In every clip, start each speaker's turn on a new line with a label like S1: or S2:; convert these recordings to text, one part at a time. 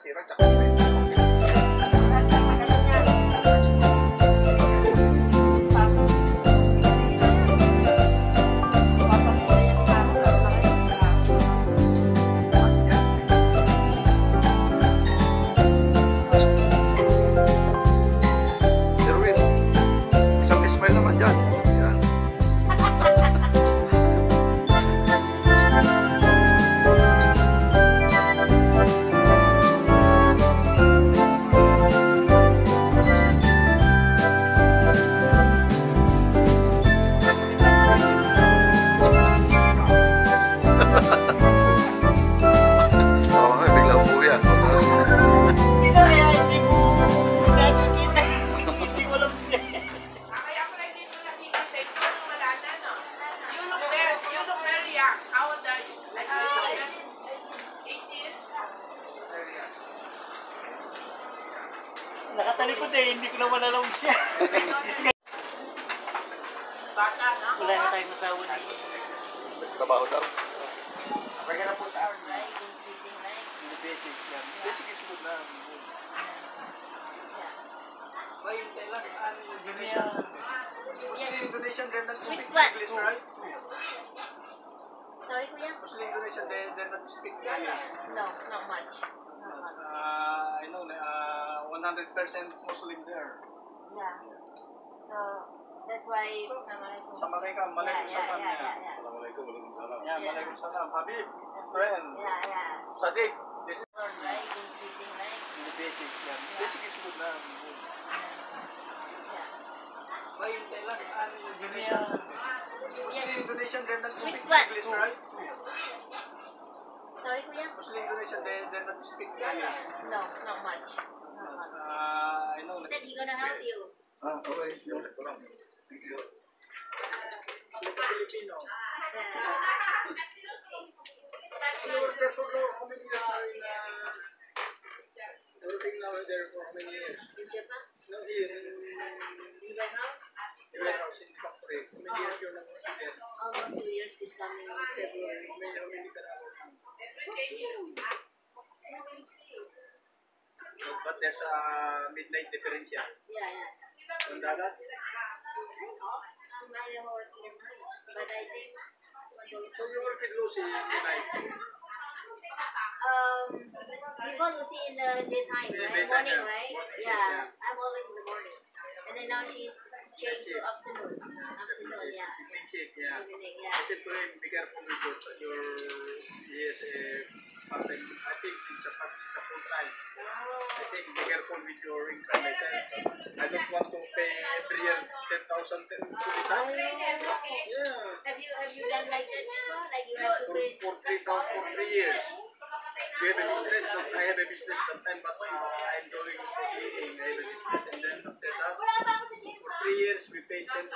S1: tiendas y restaurantes. Naman
S2: alam siya. Wala na tayong masawa ni...
S1: Trabaho daw.
S2: Pagka na po taon na Hindi basic yan. Basic is good na. Mahintay lang. Ano yung Indonesian? Mostly Indonesian, they're not speak
S3: Which one?
S2: English, right?
S3: Sorry, kuya?
S2: Mostly Indonesian, they, they're not speak English.
S3: No, not much. Not much.
S2: Uh, I know, uh, 100% Muslim there.
S3: Yeah. So, that's why, Assalamualaikum.
S2: Sa Malay ka, Malay
S3: Yeah, yeah,
S2: salam
S3: yeah,
S2: niya.
S3: yeah, yeah.
S1: Assalamualaikum warahmatullahi
S2: Yeah,
S3: Yeah.
S2: Malay salam. Habib, friend,
S3: Yeah, yeah.
S2: Sadiq. This is
S3: Learn, right? Increasing, right?
S2: the basic. yan. Basic is good na.
S3: Yeah.
S2: Mahintay lang. Ano yung Indonesian? Mostly Indonesian, they're not speak
S3: Which one?
S2: English, right?
S3: Sorry, kuya?
S2: Mostly Indonesian, they, they're not speak English.
S3: No, not much. Not much. Said he gonna help you.
S1: Ah, okay. Lang. Thank you.
S2: Filipino. You were there for how many years now in, uh, working now there for how many years?
S3: In Japan?
S2: No, here in,
S3: In my house?
S2: in my house in factory. How many years you're not working there?
S3: Almost two years this coming February.
S2: How many, how many ka na working? But there's a midnight differential.
S3: Yeah, yeah.
S2: On that,
S3: I'm not even working at night. But I think
S2: so you work with Lucy in the night.
S3: Um, before Lucy in the daytime,
S2: In the
S3: right? Morning,
S2: yeah.
S3: right? Yeah,
S2: yeah.
S3: I'm always in the morning. And then now she's changed to afternoon. Afternoon, yeah.
S2: Shift, yeah.
S3: Evening, yeah.
S2: said to him, careful with your, yes, uh, part-time. I think it's a, part- it's a full-time. I think be careful with your income. I I don't want to pay every year 10,000 to the time. Yeah.
S3: have you have you done like that before? Like you have to
S2: For,
S3: pay?
S2: for three thou- for three years. We have a business, that I have a business that time, but uh, I'm doing for. I have a business, and then after that, for three years, we paid 10,000,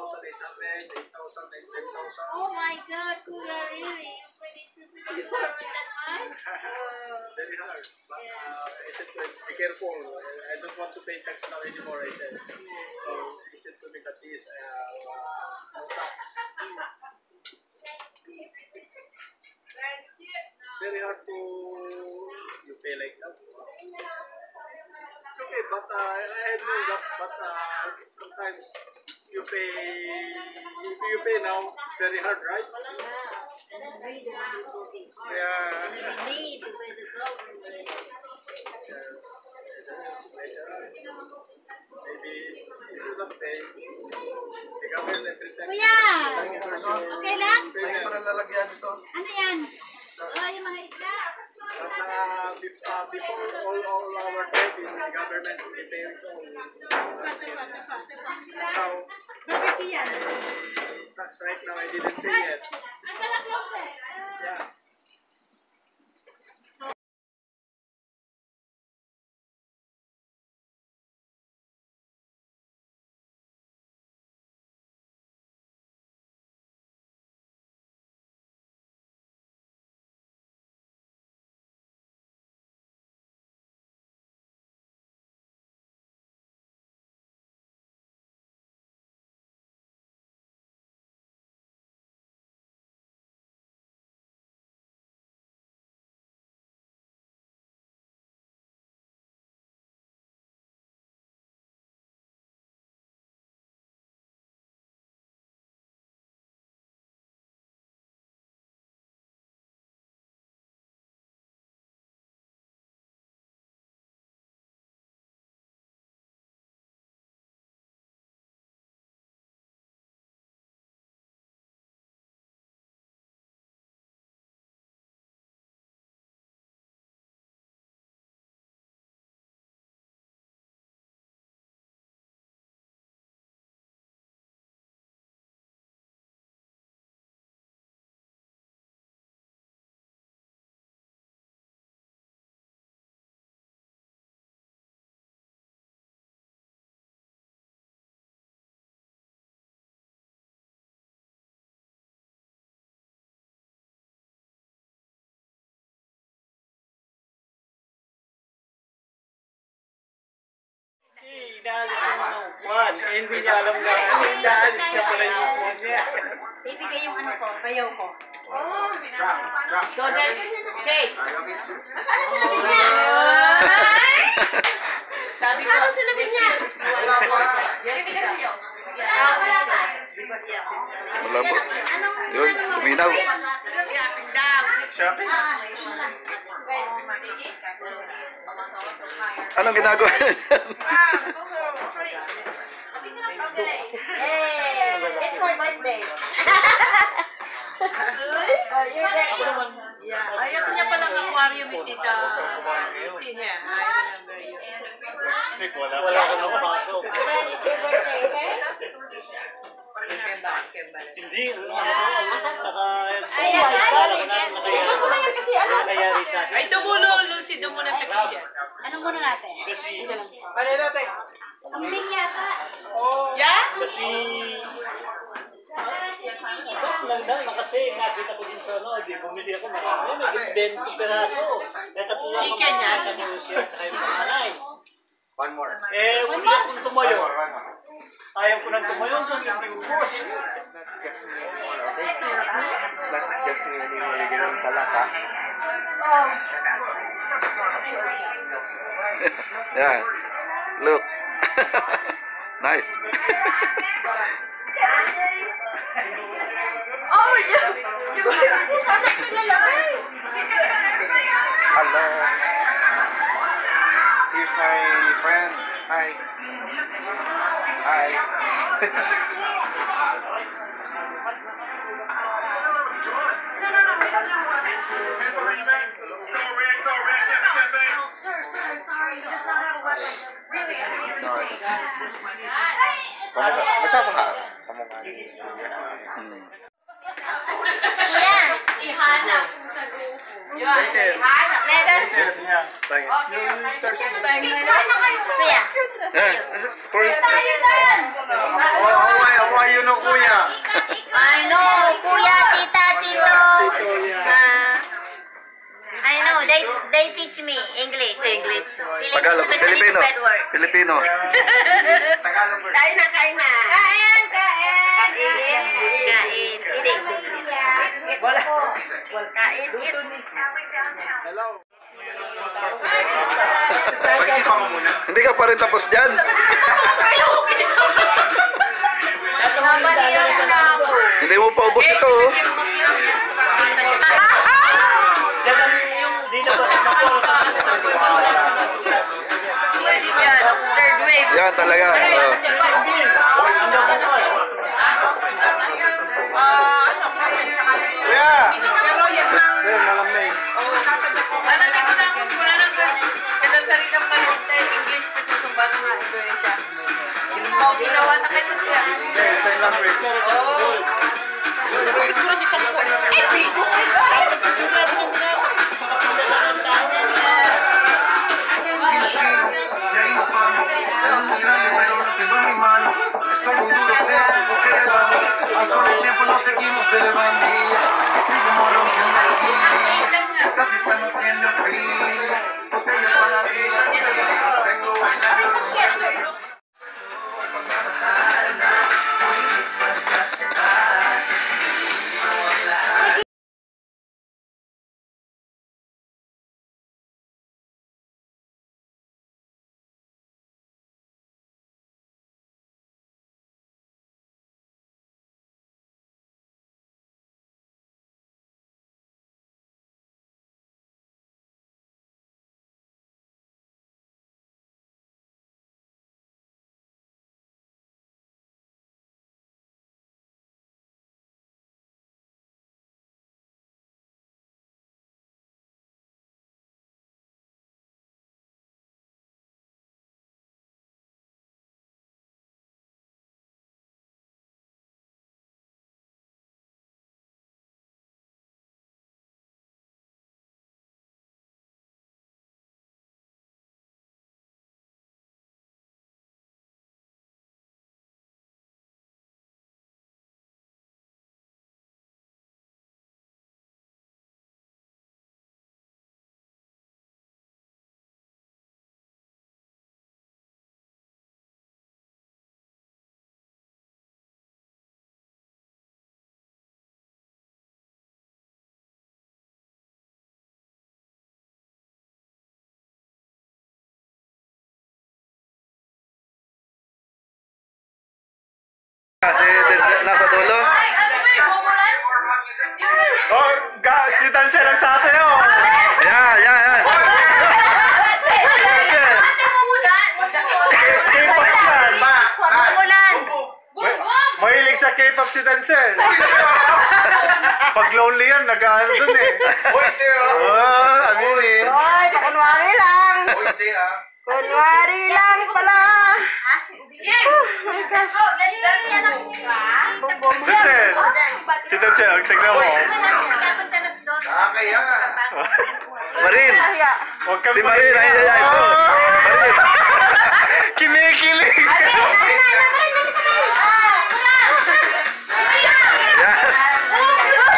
S2: 9,800, 8,000, and 10,000.
S3: Oh my God, Kuya, really? You pay it to the government that much?
S2: Very hard. But uh, I said be careful. I don't want to pay tax now anymore, I said. So he said to me that is uh, no tax. Very hard to you pay like that. It's okay, but uh, I I know that, but uh, sometimes you pay, you pay now, it's very hard, right?
S3: Yeah.
S2: Maybe if you don't pay, the government
S3: Kuya!
S2: Ano?
S3: Okay lang?
S1: May ito.
S3: Ano yan? Oh, yung mga
S2: uh, before all, all our debt in the government, we pay it all. Now,
S3: Bakit yan?
S2: tax right now, I didn't pay yet.
S3: Ang close eh.
S2: Yeah.
S4: Inaalis yung mga upuan. Eh, hindi niya alam na inaalis na pala yung upuan niya.
S3: Ibigay yung ano ko, bayaw ko.
S5: So then, okay.
S3: Nasaan sila niya?
S5: Sabi ko,
S3: Nasaan sila niya?
S5: Yes,
S3: Ibigay ko yun.
S5: Ah,
S3: Wala pa.
S1: Wala po. Yun, uminaw.
S5: Shopping daw.
S1: Shopping? Anong ginagawa?
S3: Hey, it's my birthday. oh, you're there.
S5: Yeah. Ayaw niya palang aquarium ni Tita Lucy niya. I remember you.
S4: Wala ka nang pasok.
S3: Then it's your birthday, okay?
S5: Kemba, Kemba.
S4: Hindi, ano, ano, naka...
S3: Ay, yes,
S4: Wala
S3: ay,
S4: ko na, nakaya-
S3: Tingnan ko na yan kasi ano.
S4: nakayari sa akin.
S5: Ay, tumulo, Lucy, doon muna sa kitchen.
S3: Ano muna natin?
S4: Kasi,
S3: Lambing yata.
S5: Yeah?
S4: kasi... Ba't lang lang na kasi nakita ko din sa ano, di bumili ako marami, may 20 peraso. Tatlo lang
S5: Chicken
S4: ang
S5: yan?
S4: mga negosyo at saka yung panganay.
S1: One more.
S4: Eh, uli akong tumayo. Ayaw ko nang tumayo hanggang hindi ubos.
S1: It's not just me anymore. You're gonna talaka. yeah. Look. nice.
S3: Oh, yeah. Di ba? Sana ito lalaki.
S1: Hello. Here's my friend. Hi. Hi. Basta kamukha. Kamukha. Hmm.
S3: Kuya.
S5: Ihanap. Yun, ihanap.
S3: Letter.
S1: Thank you.
S3: Kuya na kayo. Kuya.
S1: Is for
S3: Tayo dan.
S1: Oh, why, why you know kuya?
S3: I know. Kuya, tita, tito. Ah, I know. They they teach me English. English.
S1: Tagalog, Filipino.
S3: bad word.
S1: Filipino. Tagalog.
S5: Kain na, kain na.
S3: Kain, kain. Kain. Kain. Eating.
S5: Wala. Kain.
S1: Hello. Pag-isipan mo muna. Hindi ka pa rin tapos dyan. Hindi mo pa ubos ito. oh.
S5: Bata nga Indonesia. Oh, ginawa na. Oh. Picture
S1: Kasi Denzel nasa dulo.
S6: Ay, ano ba yung? Yung
S7: Oh, ga, si Tansel ang sasayaw.
S1: Yan, yan, yan.
S7: Tansel.
S6: Ate bumulan.
S7: K-pop yan.
S8: Umulan.
S6: Bum, bum.
S7: Mahilig sa K-pop si Tansel. Pag lonely yan, nag-ano dun eh.
S1: Uy, ah.
S7: Oh, aminin.
S9: Ay, kunwari lang.
S1: Uy, ah.
S9: Kunwari lang pala.
S6: Game. Oh, let's dance.
S7: Tansel. Si Tansel, tignan mo.
S1: Nakakaya. Marin.
S7: Huwag kang
S1: Si Marin, ay, ay, ay. bro. Marin.
S7: Kinikilig.
S1: Yan.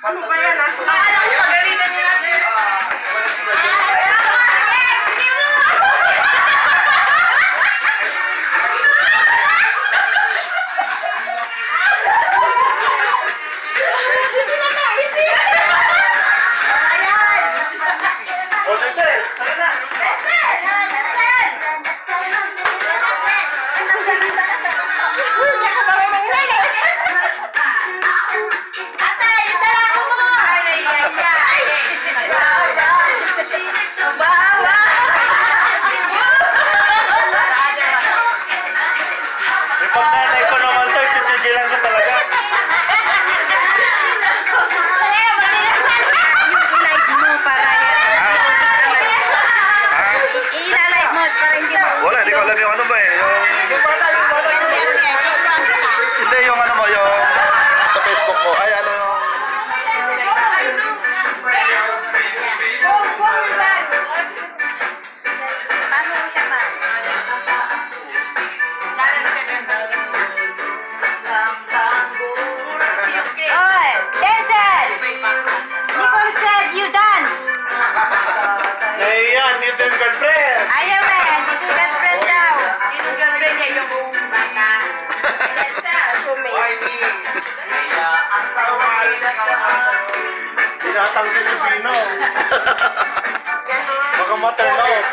S9: Ano ba yan ah?
S6: Akala ko pagalitan niya natin.
S7: Pag nanay ko naman to, titigilan ko talaga.
S1: Wala, hindi ko alam yung ano ba eh. Yung... Hindi, yung ano mo, yung... Sa Facebook ko. Ay,
S7: Binatang Pilipino. Baka off.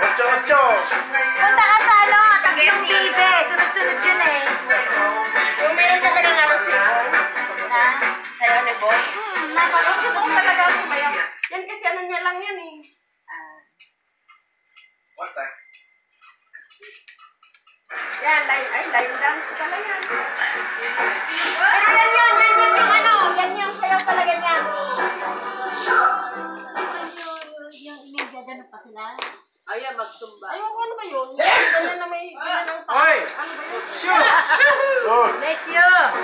S7: Ocho, ocho.
S8: Punta ka sa ano, tagyong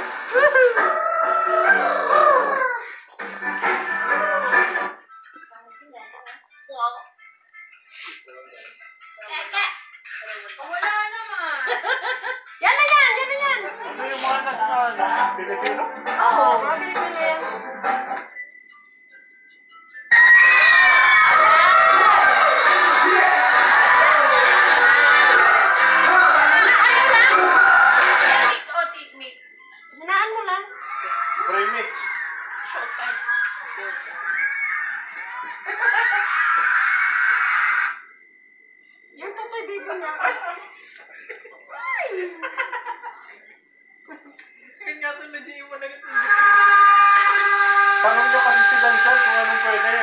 S8: you.
S6: Showtime.
S9: Yan totoy dito niya.
S7: Kanya ito na di mo nagat Tanong nyo kasi si Dansel kung anong pwede.